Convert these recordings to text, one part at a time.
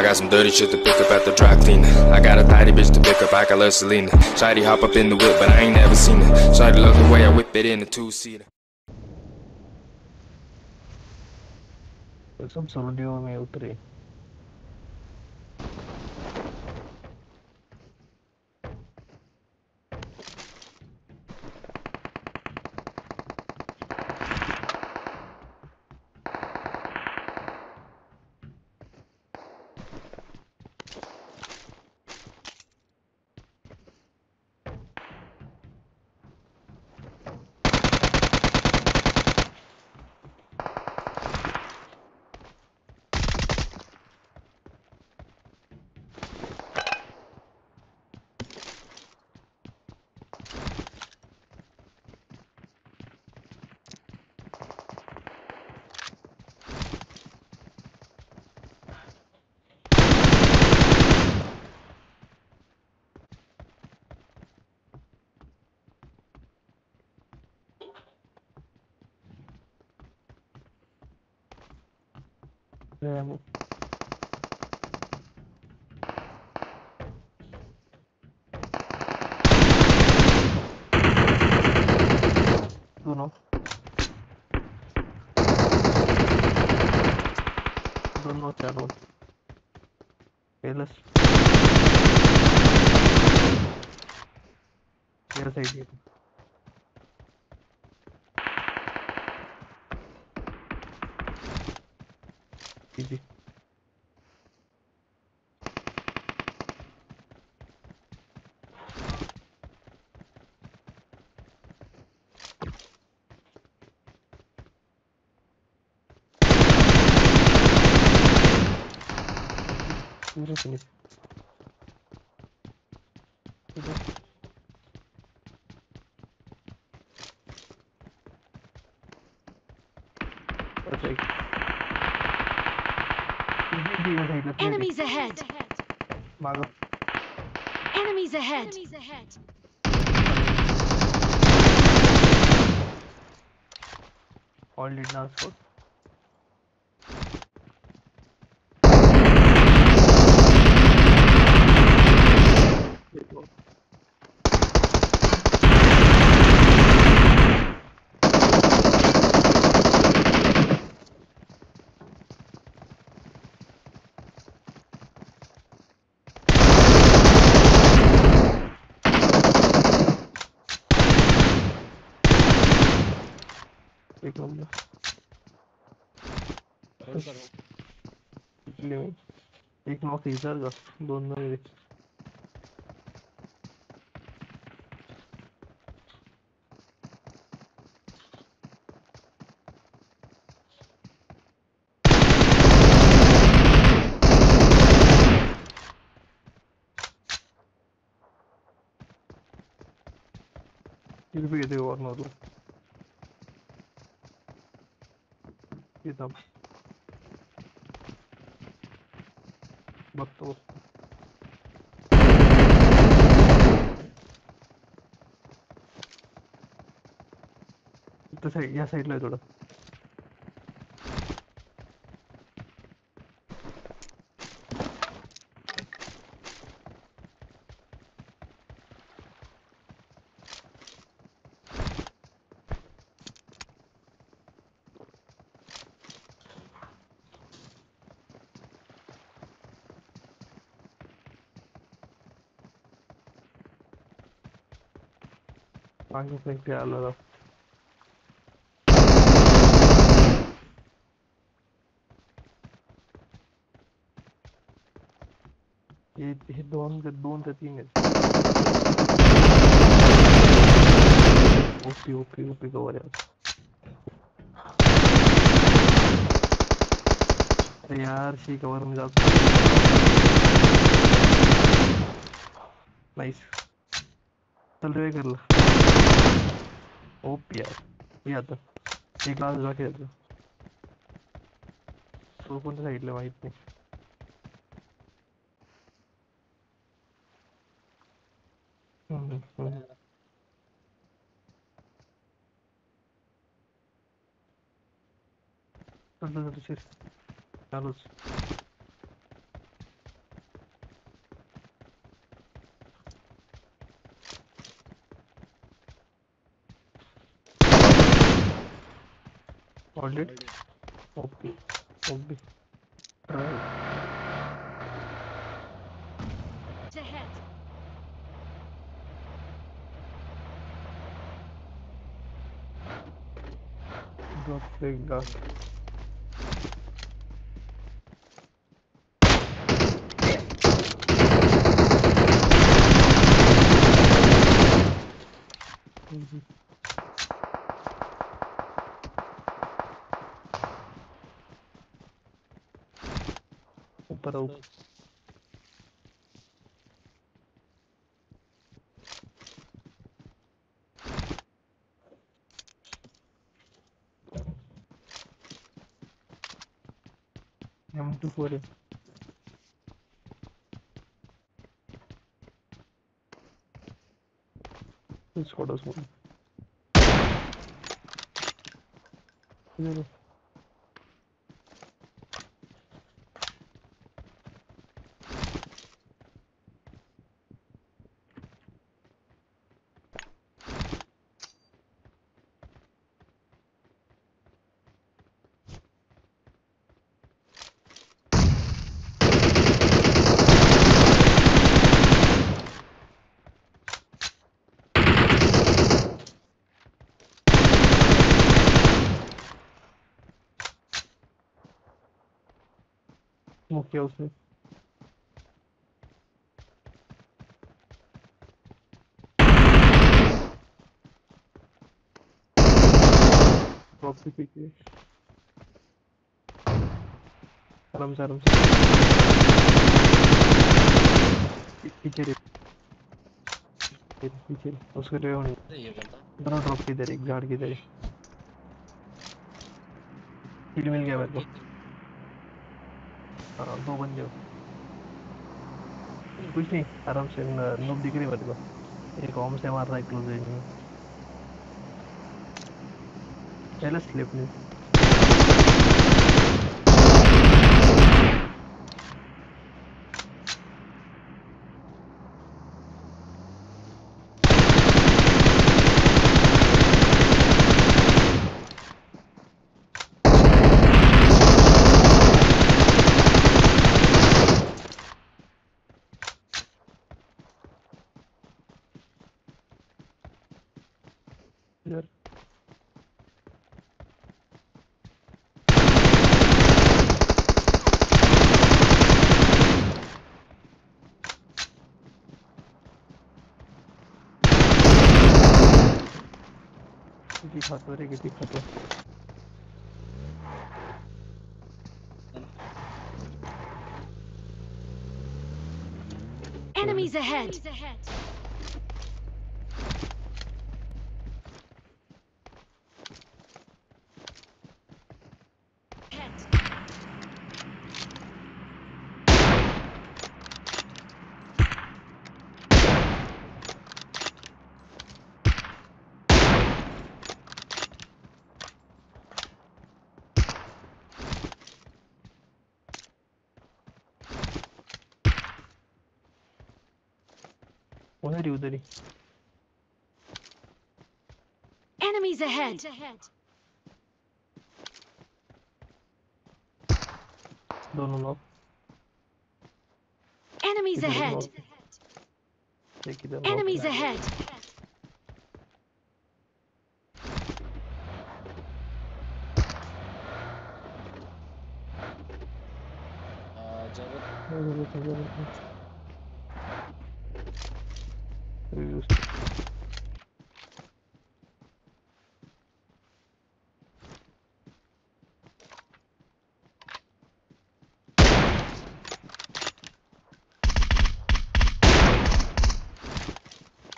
I got some dirty shit to pick up at the dry cleaner. I got a tidy bitch to pick up, I got love Selena. Shady hop up in the whip, but I ain't never seen her. Shady love the way I whip it in the two seater. Some somebody on me, में उतरे ammo. दोनों दोनों चारों पेलस 삐지 이렇게 이렇게 ahead! मांगो Enemies ahead! Enemies ahead! all did not score Ok, largos, donde eres. Bir video var orada. Bir daha. Todos. Entonces ya se lo de या से क्या लगा हे हे दोन ते दोन ते तीन आहेत ओपी ओपी ओपी कवर आहे यार। शी कवर में जातो नाइस चल रे कर ला। ओपी यार ये आता एक क्लास जाके येतो तो कोणत्या साईडला माहित नाही हम्म, हम्म. चालूच Hold it. OP. OP. Right. Ahead. Drop fake dart. para o. É muito fúria. Escodas, mano. Smoke किया उसने पीछे आराम से आराम से पीछे रे पीछे उसके रे होने दोनों ड्रॉप की इधर एक झाड़ की इधर किल मिल गया मेरे को। दो बन जाओ। कुछ नहीं, आराम से नूब दिख रही मेरे को। एक होम से मार रहा है। क्लोज चलो स्लिप नहीं। Batere gidip kapı. Enemies ahead. Enemies ahead. उधर ही उधर ही Enemies ahead. दोनों लोग Enemies Idiot ahead. लोग। एक इधर knock Enemies है। ahead. आ, justo.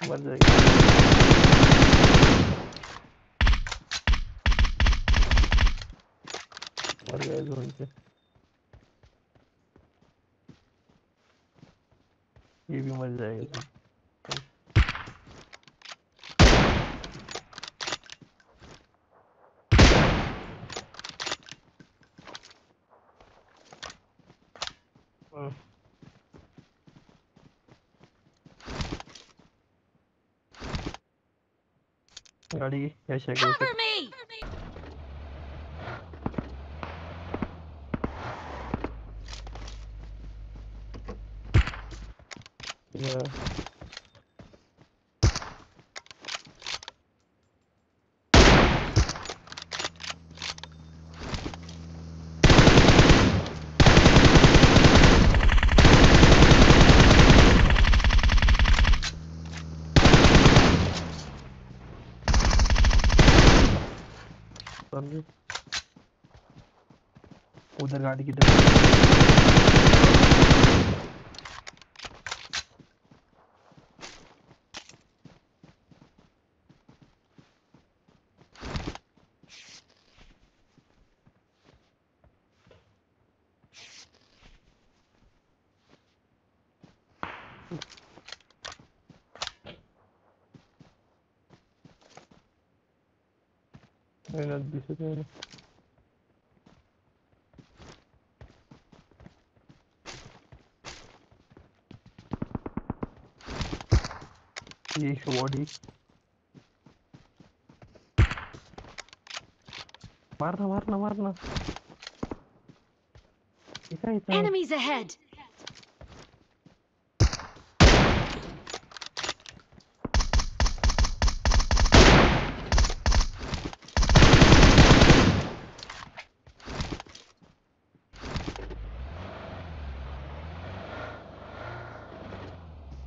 Guarda aí. Guarda aí, Zonte. Tive uma ideia. 哪里？要写个。Yeah. Hazır hadi gidelim. Öyle bir şey değil. ये body मारना मारना मारना। Enemies ahead!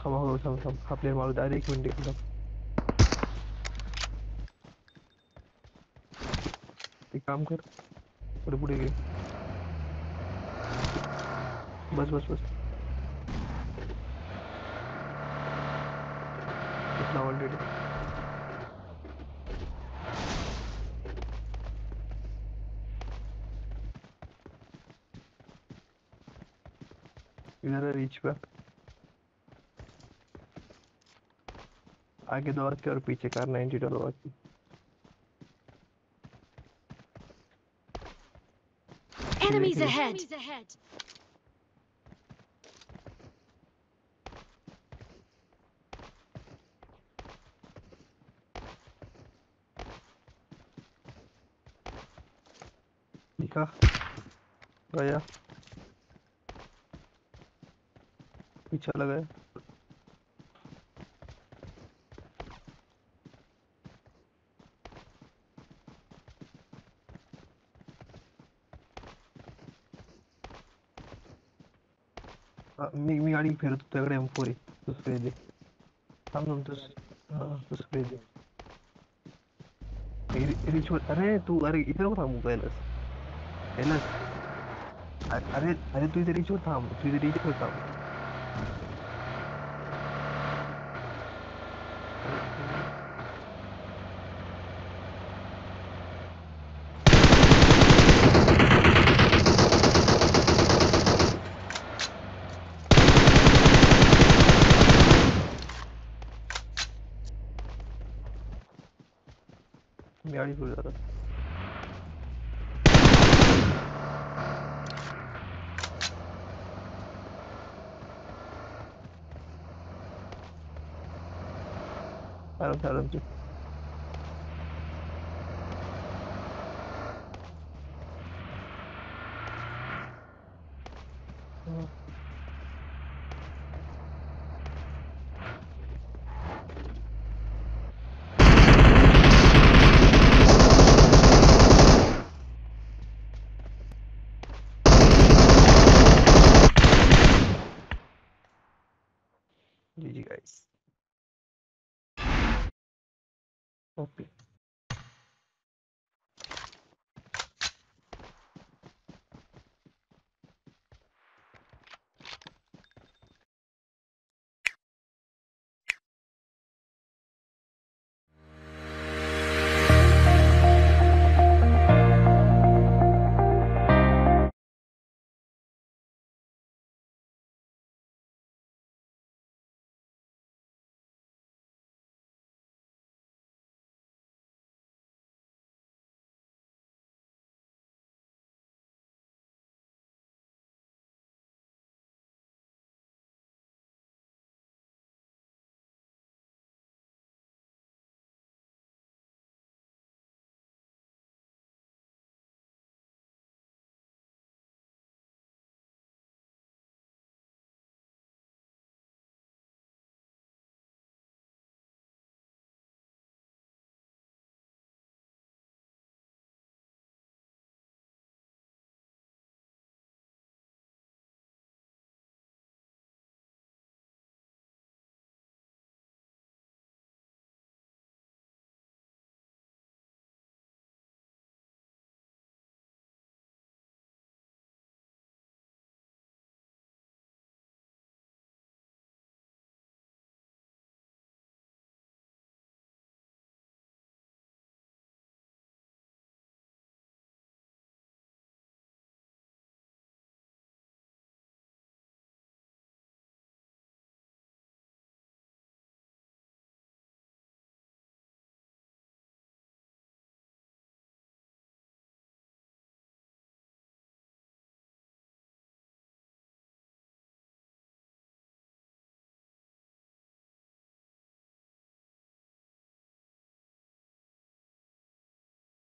थांबा हो थांब थांब आपल्याला मारू द्या एक मिनिट एकदम एक काम कर पुढे बस बस बस। इतना ऑलरेडी इधर है रीच पे। आगे दौड़ के और पीछे कार 90 डलवा की Enemies Enemies ahead! दिखा गया। पीछे लगा मी मी गाडी फिरत तुझ्याकडे एम फोर आहे तू स्प्रे दे थांब थांब तू तू स्प्रे दे रिच अरे तू अरे इथे नको थांबू पहिलंच पहिलंच अरे अरे तू इथे रिच वर थांब तू इथे रिच वर थांब मी गाडी फिरत आता आराम से। Okay.